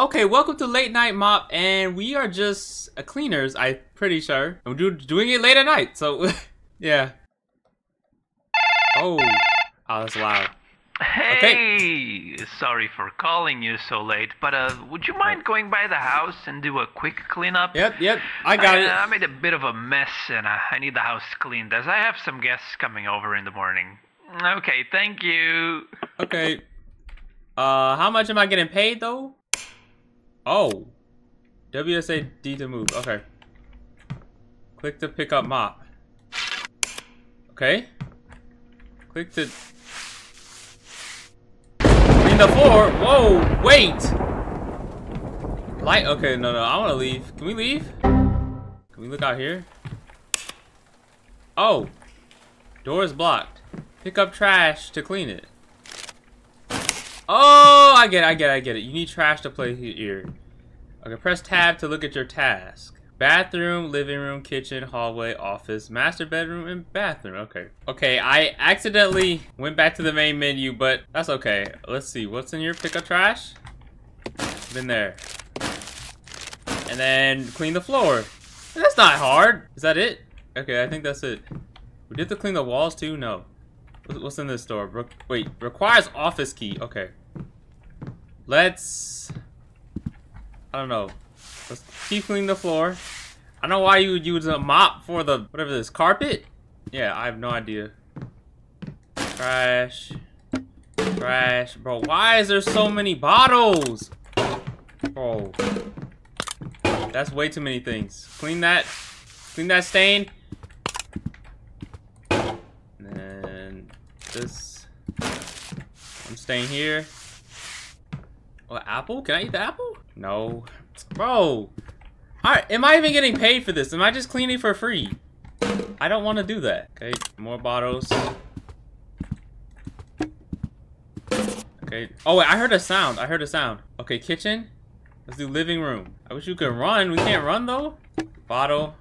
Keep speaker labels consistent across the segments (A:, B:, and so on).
A: Okay, welcome to Late Night Mop, and we are just cleaners, I'm pretty sure. I'm do doing it late at night, so yeah. Oh, oh, that's loud.
B: Hey, sorry for calling you so late, but uh, would you mind going by the house and do a quick cleanup?
A: Yep, yep, I got
B: I,
A: it.
B: I made a bit of a mess, and uh, I need the house cleaned as I have some guests coming over in the morning. Okay, thank you.
A: Okay. Uh, how much am I getting paid though? Oh. WSAD to move. Okay. Click to pick up mop. Okay. Click to clean the floor. Whoa, wait. Light. Okay, no, no. I want to leave. Can we leave? Can we look out here? Oh. Door is blocked. Pick up trash to clean it. Oh, I get it, I get it, I get it. You need trash to play here. Okay, press tab to look at your task. Bathroom, living room, kitchen, hallway, office, master bedroom, and bathroom. Okay. Okay, I accidentally went back to the main menu, but that's okay. Let's see, what's in here? Pick up trash? Been there. And then clean the floor. That's not hard. Is that it? Okay, I think that's it. We did to clean the walls too? No. What's in this door? Re wait, requires office key. Okay. Let's... I don't know. Let's keep cleaning the floor. I don't know why you would use a mop for the, whatever this, carpet? Yeah, I have no idea. Trash. Trash. Bro, why is there so many bottles? Bro. That's way too many things. Clean that. Clean that stain. And then this. I'm staying here. Oh, what, apple? Can I eat the apple? No. Bro. Alright, am I even getting paid for this? Am I just cleaning for free? I don't want to do that. Okay, more bottles. Okay. Oh, wait, I heard a sound. I heard a sound. Okay, kitchen. Let's do living room. I wish you could run. We can't run, though. Bottle.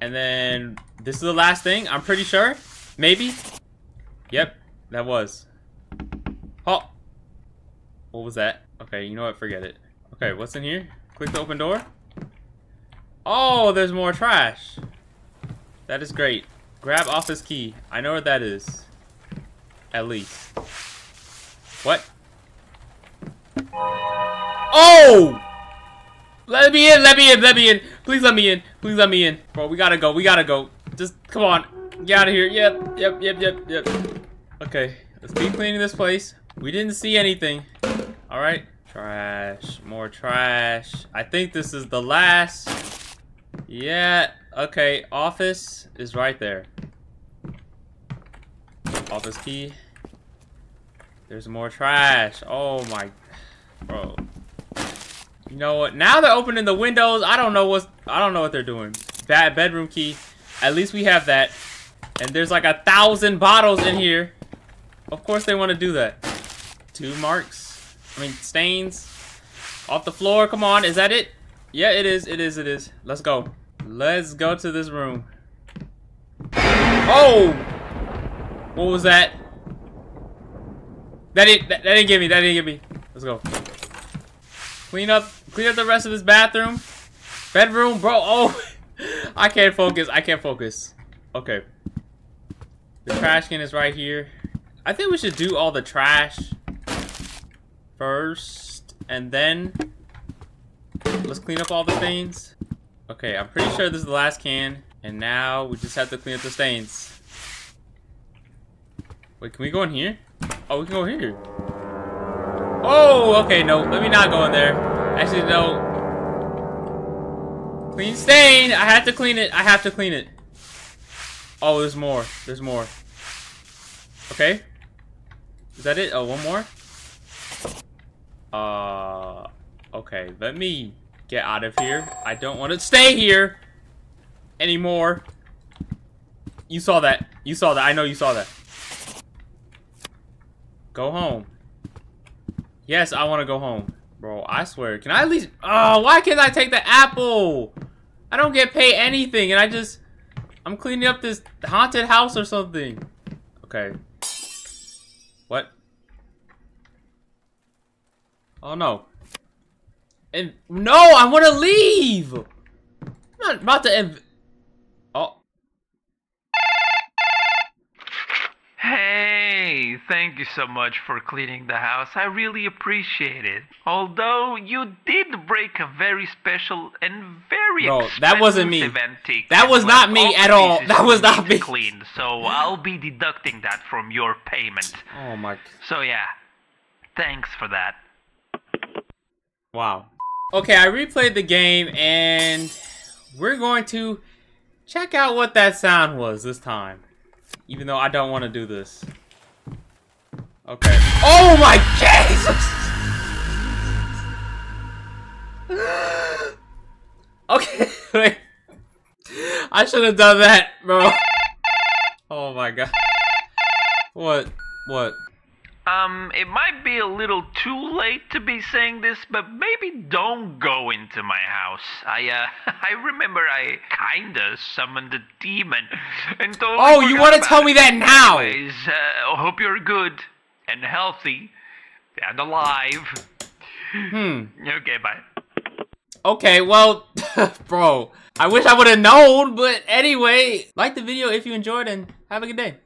A: And then this is the last thing, I'm pretty sure. Maybe. Yep, that was. Oh. What was that? Okay, you know what? Forget it. Okay, what's in here? Click the open door. Oh, there's more trash. That is great. Grab office key. I know what that is. At least. What? Oh! Let me in, let me in, let me in. Please let me in. Please let me in. Bro, we gotta go, we gotta go. Just, come on. Get out of here. Yep, yep, yep, yep, yep. Okay, let's keep cleaning this place. We didn't see anything. Alright. Trash. More trash. I think this is the last. Yeah. Okay, office is right there. Office key. There's more trash. Oh my... Bro. You know what? Now they're opening the windows. I don't know what's... I don't know what they're doing. Bad bedroom key. At least we have that. And there's like a thousand bottles in here. Of course they want to do that. Two marks. I mean, stains. Off the floor. Come on. Is that it? Yeah, it is. It is. It is. Let's go. Let's go to this room. Oh! What was that? That didn't, that, that didn't get me. That didn't get me. Let's go. Clean up, clean up the rest of this bathroom. Bedroom, bro. Oh, I can't focus. I can't focus. Okay. The trash can is right here. I think we should do all the trash first, and then let's clean up all the stains. Okay, I'm pretty sure this is the last can, and now we just have to clean up the stains. Wait, can we go in here? Oh, we can go here. Oh, okay, no. Let me not go in there. Actually, no. Clean stain. I have to clean it. I have to clean it. Oh, there's more. There's more. Okay. Is that it? Oh, one more? Uh, okay. Let me get out of here. I don't want to stay here anymore. You saw that. You saw that. I know you saw that. Go home. Yes, I want to go home. Bro, I swear. Can I at least... Oh, why can't I take the apple? I don't get paid anything, and I just... I'm cleaning up this haunted house or something. Okay. What? Oh no. And no, I want to leave. I'm not about to. Inv oh.
B: Hey, thank you so much for cleaning the house. I really appreciate it. Although you did break a very special and very
A: No,
B: expensive
A: that wasn't me.
B: antique
A: That was not me at all. That was not me.
B: Cleaned, so I'll be deducting that from your payment.
A: Oh my.
B: So yeah, thanks for that.
A: Wow. Okay, I replayed the game and we're going to check out what that sound was this time. Even though I don't want to do this. Okay. Oh my Jesus! Okay, wait. I should have done that, bro. Oh my god. What? What?
B: Um, it might be a little too late to be saying this, but maybe don't go into my house. I, uh, I remember I kinda summoned a demon and totally
A: Oh, you want to tell
B: it.
A: me that now?
B: Anyways, uh, hope you're good and healthy and alive.
A: Hmm.
B: Okay, bye.
A: Okay, well, bro, I wish I would have known, but anyway, like the video if you enjoyed and have a good day.